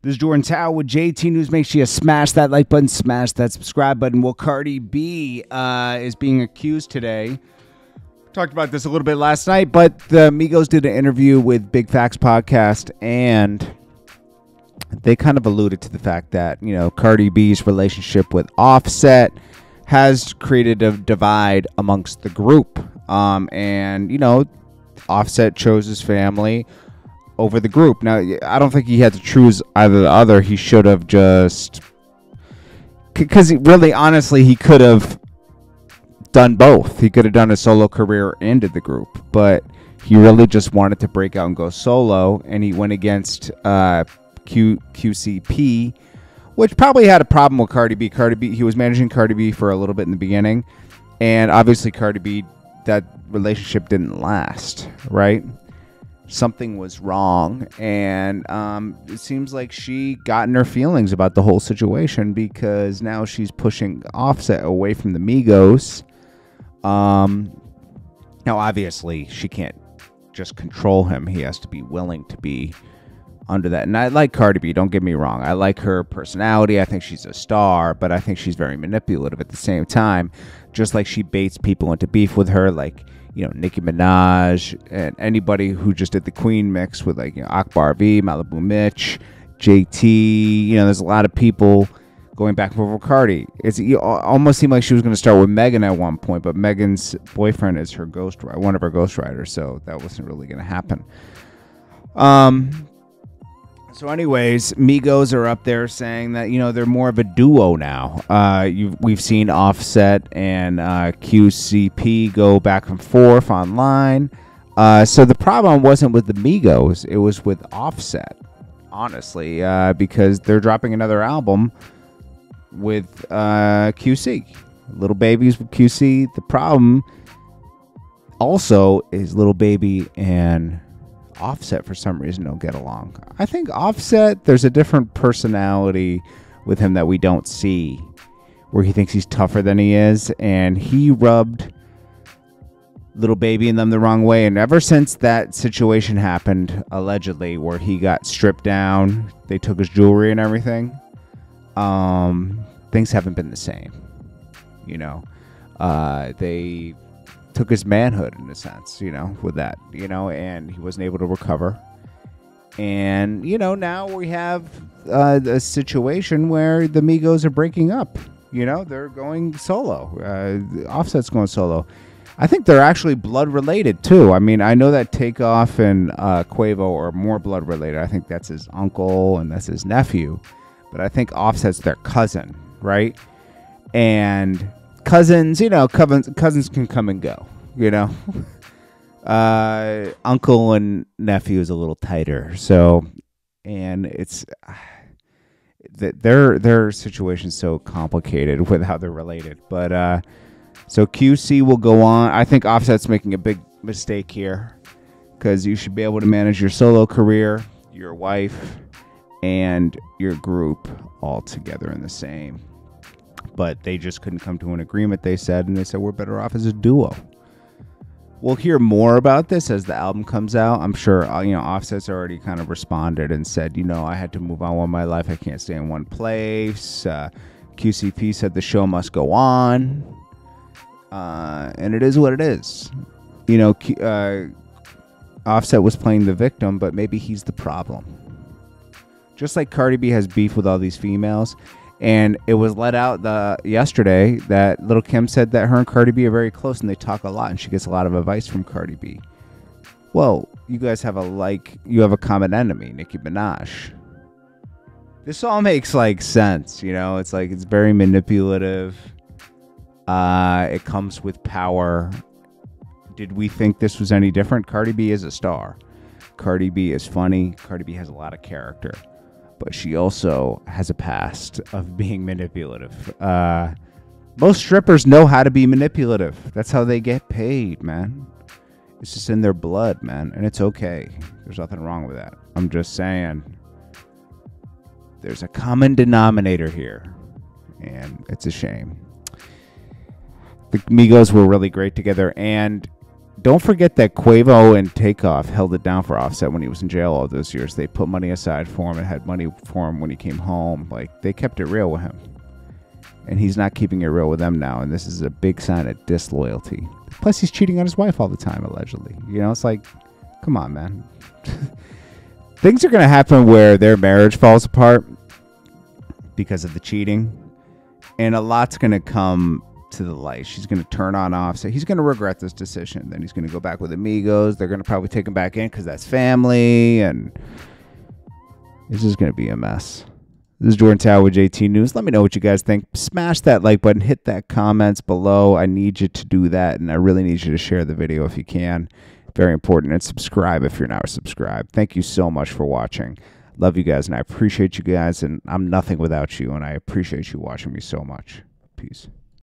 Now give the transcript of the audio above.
This is Jordan Tower with JT News. Make sure you smash that like button, smash that subscribe button. Well, Cardi B uh, is being accused today. Talked about this a little bit last night, but the Migos did an interview with Big Facts Podcast, and they kind of alluded to the fact that, you know, Cardi B's relationship with Offset has created a divide amongst the group. Um, and, you know, Offset chose his family over the group. Now, I don't think he had to choose either the other. He should have just because really, honestly, he could have done both. He could have done a solo career and did the group, but he really just wanted to break out and go solo, and he went against uh, Q QCP, which probably had a problem with Cardi B. Cardi B, he was managing Cardi B for a little bit in the beginning, and obviously Cardi B, that relationship didn't last, right? Something was wrong. And um, it seems like she got in her feelings about the whole situation because now she's pushing offset away from the migos. Um, now obviously she can't just control him. He has to be willing to be under that. And i like cardi b don't get me wrong. I like her personality. I think she's a star but i think she's very manipulative at the same time. Just like she baits people into beef with her like you know Nicki Minaj and anybody who just did the Queen mix with like you know Akbar V, Malibu Mitch, JT. You know, there's a lot of people going back with Cardi. It's it almost seemed like she was going to start with Megan at one point, but Megan's boyfriend is her ghost, one of her ghostwriters, so that wasn't really going to happen. Um, so, anyways, Migos are up there saying that you know they're more of a duo now. Uh, we've seen Offset and uh, QCP go back and forth online. Uh, so the problem wasn't with the Migos; it was with Offset, honestly, uh, because they're dropping another album with uh, QC, Lil Babies with QC. The problem also is Lil Baby and Offset for some reason don't get along. I think Offset, there's a different personality with him that we don't see, where he thinks he's tougher than he is, and he rubbed Lil Baby and them the wrong way. And ever since that situation happened, allegedly, where he got stripped down, they took his jewelry and everything. Um, things haven't been the same. You know, uh, they took his manhood in a sense, you know, with that, you know, and he wasn't able to recover. And you know, now we have uh, a situation where the Migos are breaking up. You know, they're going solo. Uh, Offset's going solo. I think they're actually blood related too. I mean, I know that Takeoff and uh, Quavo are more blood related. I think that's his uncle and that's his nephew, but I think Offset's their cousin, right? And cousins, you know, cousins cousins can come and go. You know, uh, uncle and nephew is a little tighter. So, and it's that their their situation's so complicated with how they're related. But uh, so QC will go on. I think Offset's making a big mistake here because you should be able to manage your solo career, your wife, and your group all together in the same but they just couldn't come to an agreement. They said, and they said we're better off as a duo. We'll hear more about this as the album comes out. I'm sure uh, you know Offset's already kind of responded and said, you know, I had to move on with my life. I can't stay in one place. Uh, QCP said the show must go on, uh, and it is what it is. You know, uh, Offset was playing the victim, but maybe he's the problem. Just like Cardi B has beef with all these females, and it was let out the yesterday that Lil Kim said that her and Cardi B are very close and they talk a lot and she gets a lot of advice from Cardi B. Well, you guys have a like you have a common enemy, Nicki Minaj. This all makes like sense, you know? It's like it's very manipulative. Uh it comes with power. Did we think this was any different? Cardi B is a star. Cardi B is funny. Cardi B has a lot of character but she also has a past of being manipulative. Uh, most strippers know how to be manipulative. That's how they get paid, man. It's just in their blood, man, and it's okay. There's nothing wrong with that. I'm just saying there's a common denominator here, and it's a shame. The Migos were really great together, and don't forget that Quavo and Takeoff held it down for Offset when he was in jail all those years. They put money aside for him and had money for him when he came home. Like they kept it real with him. And he's not keeping it real with them now, and this is a big sign of disloyalty. Plus he's cheating on his wife all the time, allegedly. You know, it's like come on, man. Things are gonna happen where their marriage falls apart because of the cheating. And a lot's gonna come to the light. She's going to turn on off. So he's going to regret this decision. Then he's going to go back with Amigos. They're going to probably take him back in because that's family. And this is going to be a mess. This is Jordan Tower with JT News. Let me know what you guys think. Smash that like button, hit that comments below. I need you to do that. And I really need you to share the video if you can. Very important. And subscribe if you're not subscribed. Thank you so much for watching. Love you guys. And I appreciate you guys. And I'm nothing without you. And I appreciate you watching me so much. Peace.